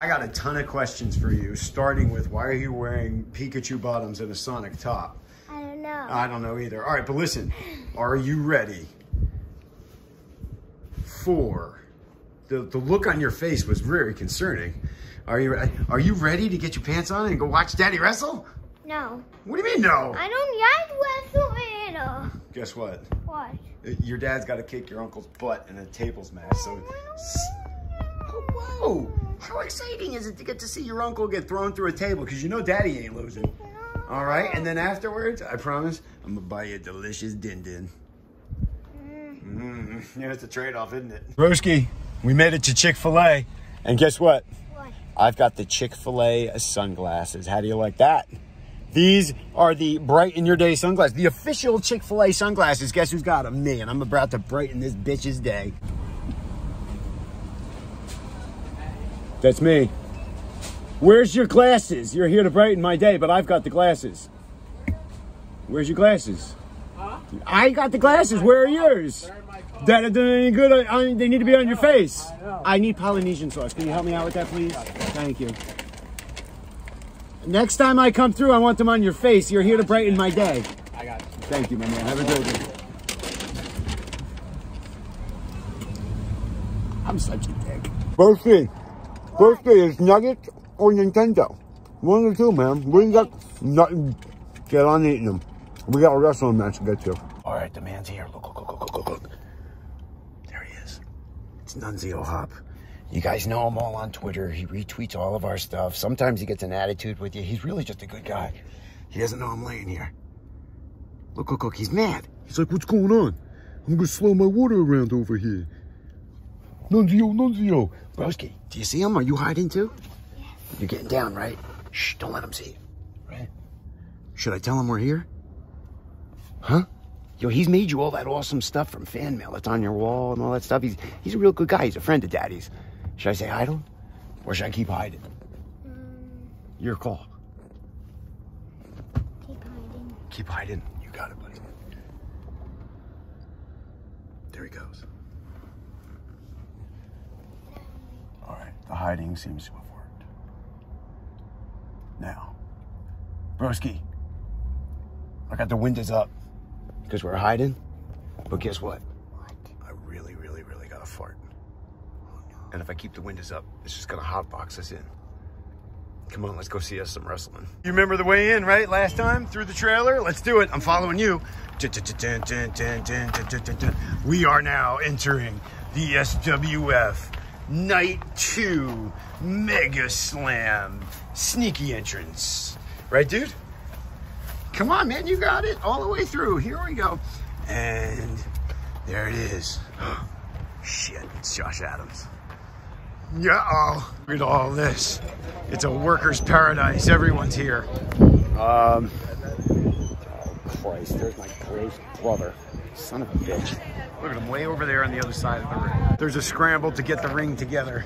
I got a ton of questions for you, starting with why are you wearing Pikachu bottoms and a Sonic top? I don't know. I don't know either. All right, but listen, are you ready for the, the look on your face was very concerning. Are you are you ready to get your pants on and go watch Daddy wrestle? no. What do you mean no? I don't like wrestling. Guess what? What? Your dad's got to kick your uncle's butt in a tables match. So, oh, whoa! How exciting is it to get to see your uncle get thrown through a table? Because you know Daddy ain't losing. All right, and then afterwards, I promise, I'm gonna buy you a delicious din din. Mm, yeah, it's a trade-off, isn't it? Broski, we made it to Chick-fil-A, and guess what? What? I've got the Chick-fil-A sunglasses. How do you like that? These are the brighten your day sunglasses, the official Chick-fil-A sunglasses. Guess who's got them? Me, and I'm about to brighten this bitch's day. That's me. Where's your glasses? You're here to brighten my day, but I've got the glasses. Where's your glasses? Huh? I got the glasses. Where are yours? That are doing any good. I, I- they need to be on your face. I need Polynesian sauce. Can you help me out with that, please? Thank you. Next time I come through, I want them on your face. You're here to brighten my day. I got you. Thank you, my man. Have a good one. I'm such a dick. Birthday. Birthday is Nuggets or Nintendo. One or two, man. We got nothing. Get on eating them. We got a wrestling match to get to. All right, the man's here. Look, look, look, look, look, look. There he is. It's Nunzio Hop. You guys know him all on Twitter. He retweets all of our stuff. Sometimes he gets an attitude with you. He's really just a good guy. He doesn't know I'm laying here. Look, look, look, he's mad. He's like, what's going on? I'm gonna slow my water around over here. Nunzio, Nunzio. Broski, do you see him? Are you hiding too? You're getting down, right? Shh, don't let him see you. Right? Should I tell him we're here? Huh? Yo, he's made you all that awesome stuff from fan mail. It's on your wall and all that stuff. He's he's a real good guy. He's a friend of Daddy's. Should I say hi to him? Or should I keep hiding? Mm. Your call. Keep hiding. Keep hiding. You got it, buddy. There he goes. All right, the hiding seems to have worked. Now, Broski, I got the windows up because we're hiding. But guess what? What? I really, really, really got to fart. And if I keep the windows up, it's just gonna hotbox us in. Come on, let's go see us some wrestling. You remember the way in, right? Last time through the trailer? Let's do it. I'm following you. We are now entering the SWF Night 2 Mega Slam Sneaky Entrance. Right, dude? Come on, man, you got it all the way through. Here we go. And there it is. Shit, it's Josh Adams. Yeah, oh, look at all this. It's a worker's paradise. Everyone's here. Um, Christ, there's my great brother. Son of a bitch. Look at him way over there on the other side of the ring. There's a scramble to get the ring together.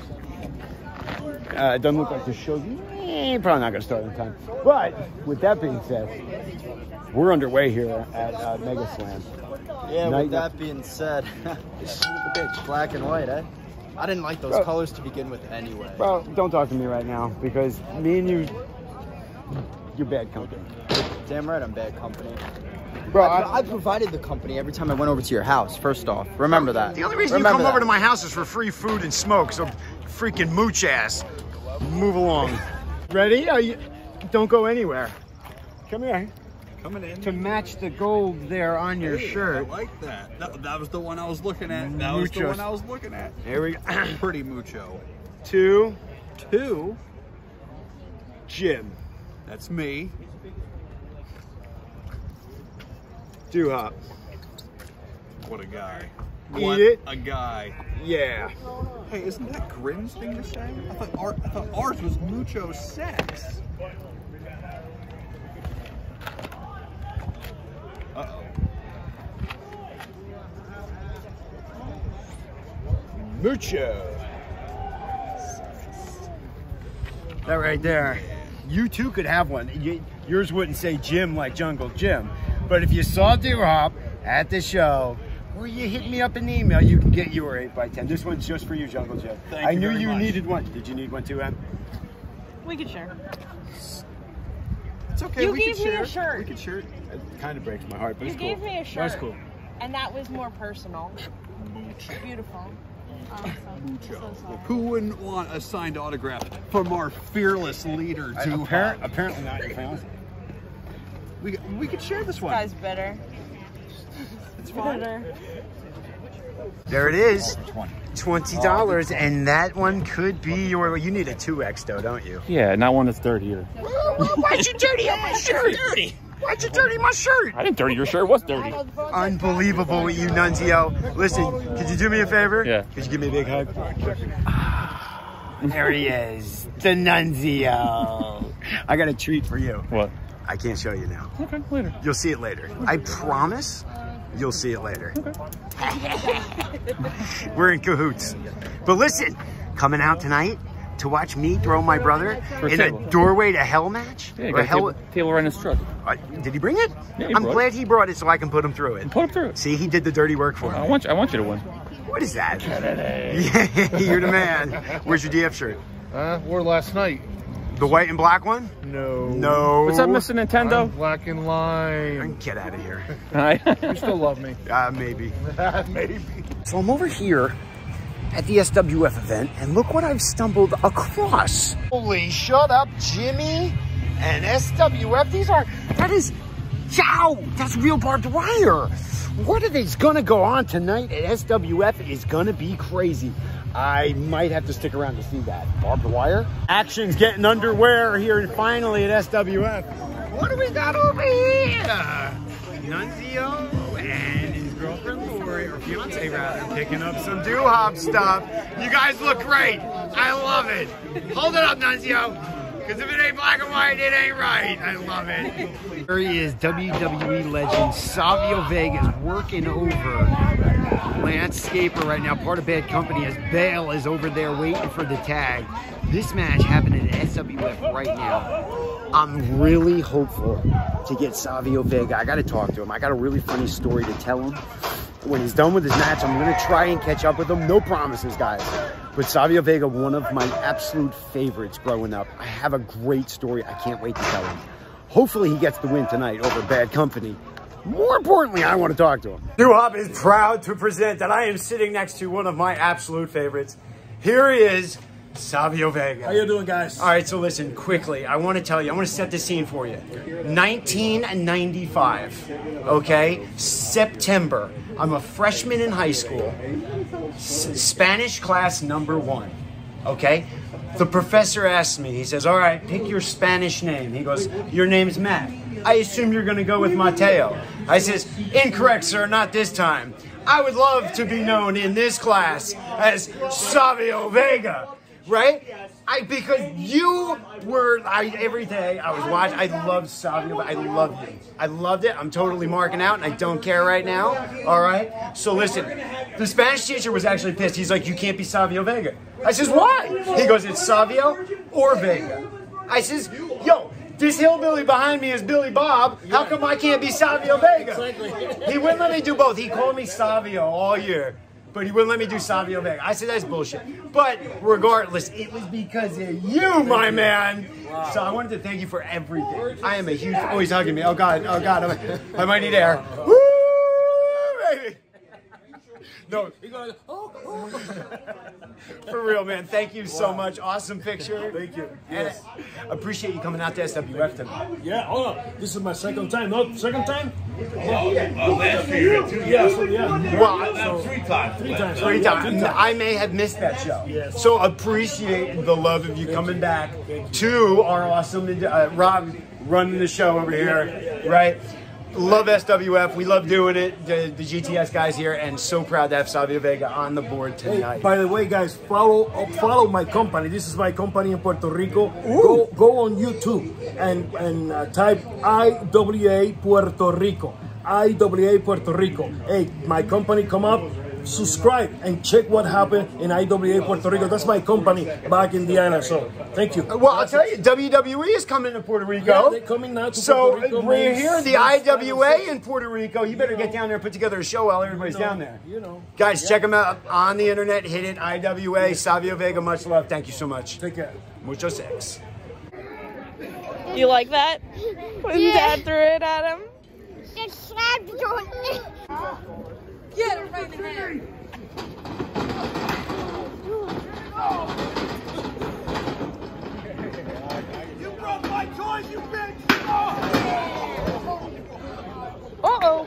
Uh, it doesn't look like the show's eh, probably not going to start in time. But with that being said, we're underway here at uh, Mega Slam. Yeah, Night- with that being said, son of bitch, black and white, eh? I didn't like those Bro. colors to begin with anyway. Bro, don't talk to me right now because me and you, you're bad company. Damn right I'm bad company. Bro, I, I, I provided the company every time I went over to your house, first off. Remember that. the only reason Remember you come that. over to my house is for free food and smoke, so freaking mooch ass. Move along. Ready? Are you? Don't go anywhere. Come here. Coming in. To match the gold there on your Hey, shirt. I like that. that. That was the one I was looking at. That was the one I was looking at. Here we go. Pretty mucho. Two, Two. Jim. That's me. Duhop. What a guy. Eat what it. a guy. Yeah. Hey, isn't that Grim's thing to say? I thought, our, I thought ours was mucho sex. Uh-oh. Mucho. That right there. You too could have one. You- yours wouldn't say Jim like Jungle Jim. But if you saw Duhop at the show or you hit me up in the email, you can get your 8x10. This one's just for you, Jungle Jim. Thank I you knew you much. needed one. Did you need one too, Em? We could share. It's okay. You we gave can me a share. shirt. We can share. it. It kind of breaks my heart, but You it's cool. gave me a shirt. That's cool. And that was more personal. Beautiful. Awesome. So. Who wouldn't want a signed autograph from our fearless leader, I- to appar- apparently not your fiance. We we could share this one. Guy's better. It's fine. Better. There it is. Twenty dollars, and that one could be your. You need a two X though, don't you? Yeah, not one that's dirty either. Why'd you dirty up my shirt? Dirty. Why'd you dirty my shirt? I didn't dirty your shirt. What's dirty? Unbelievable, you Nunzio. Listen, could you do me a favor? Yeah. Could you give me a big hug? There he is, the Nunzio. I got a treat for you. What? I can't show you now. Okay, later. You'll see it later. I promise you'll see it later. Okay. We're in cahoots. But listen, coming out tonight to watch me throw my brother For in a doorway to hell match? Yeah, Or got a hell, table, table right in his truck. Uh, did he bring it? Yeah, he I'm brought it. glad he brought it so I can put him through it. Put him through it. See, he did the dirty work for I me. want you, I want you to win. What is that? Yeah, you're the man. Where's your DF shirt? Uh, wore last night. The white and black one? No. No. What's up, Mr. Nintendo? Black and lime. Get out of here. Hi. You still love me. Uh, maybe. Maybe. So I'm over here at the SWF event, and look what I've stumbled across. Holy, shut up, Jimmy and SWF. These are, that is, yow, that's real barbed wire. What are these gonna go on tonight at SWF is gonna be crazy. I might have to stick around to see that. Barbed wire? Action's getting underwear here and finally at SWF. What do we got over here? Nunzio and his girlfriend Lori, or fiance rather, picking up some Duhop stuff. You guys look great. I love it. Hold it up, Nunzio. Because if it ain't black and white, it ain't right. I love it. Here he is, WWE legend Savio Vega's working over landscaper right now, part of Bad Company, as Bale is over there waiting for the tag. This match happening at SWF right now. I'm really hopeful to get Savio Vega. I got to talk to him. I got a really funny story to tell him. When he's done with his match, I'm going to try and catch up with him. No promises, guys. But Savio Vega, one of my absolute favorites growing up. I have a great story. I can't wait to tell him. Hopefully, he gets the win tonight over Bad Company. More importantly, I want to talk to him. Duhop is proud to present that I am sitting next to one of my absolute favorites. Here he is, Savio Vega. How you doing, guys? All right, so listen quickly. I want to tell you. I want to set the scene for you. 1995. Okay, September. I'm a freshman in high school. S- Spanish class number one. Okay. The professor asks me. He says, "All right, pick your Spanish name." He goes, "Your name's Matt. I assume you're going to go with Mateo." I says, "Incorrect, sir. Not this time. I would love to be known in this class as Savio Vega." right? I because you were I every day I was watching. I loved Savio, but I loved it. I loved it. I'm totally marking out, and I don't care right now. All right. So listen, the Spanish teacher was actually pissed. He's like, "You can't be Savio Vega." I says, "Why?" He goes, "It's Savio or Vega." I says. This hillbilly behind me is Billy Bob. How come I can't be Savio Vega? He wouldn't let me do both. He called me Savio all year but he wouldn't let me do Savio Vega. I said that's bullshit. But regardless, it was because of you, my man. So I wanted to thank you for everything. I am a huge. Oh, he's hugging me. Oh God. Oh God. I'm- might need air. Woo. No. For real, man. Thank you so much. Awesome picture. Thank you. And Yes. I appreciate you coming out to SWF tonight. Yeah, hold on. This is my second time. No, second time? Yeah, so yeah. Well, So, three times. Three times. Three Yeah, times. I may have missed that show. Yes. So appreciate the love of you coming back to our awesome uh, Rob running the show over here, right? Love SWF. We love doing it. The, the GTS guys here, and so proud to have Savio Vega on the board Hey, tonight. by the way, guys, follow uh, follow my company. This is my company in Puerto Rico. Go go on YouTube and and uh, type IWA Puerto Rico. IWA Puerto Rico. Hey, my company come up. Subscribe and check what happened in IWA Puerto Rico. That's my company back in the island. So thank you. Well, I'll tell you, WWE is coming to Puerto Rico. Yeah, they're coming now to so Puerto Rico, we're here in the IWA in Puerto Rico. You better You get down there and put together a show while everybody's You know, down there. You know. Guys, check them out on the internet. Hit it, IWA, Savio Vega. Much love. Thank you so much. Take care. Mucho sex. You like that? When Yeah. Dad threw it at him. It slapped it on Get him right in the head. You broke my toys, you bitch! Uh-oh.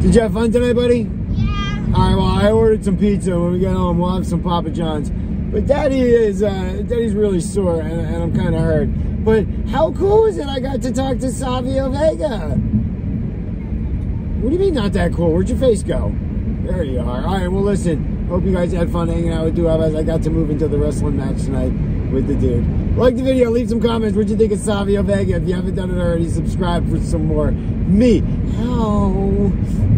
Did you have fun tonight, buddy? Yeah. All right. Well, I ordered some pizza. When we get home, we'll have some Papa John's. But Daddy is, uh, Daddy's really sore, and, and I'm kind of hurt. But how cool is it? I got to talk to Savio Vega. What do you mean not that cool? Where'd your face go? There you are. All right. Well, listen. Hope you guys had fun hanging out with Duhop as I got to move into the wrestling match tonight with the dude. Like the video. Leave some comments. What'd you think of Savio Vega? If you haven't done it already, subscribe for some more me. Ow.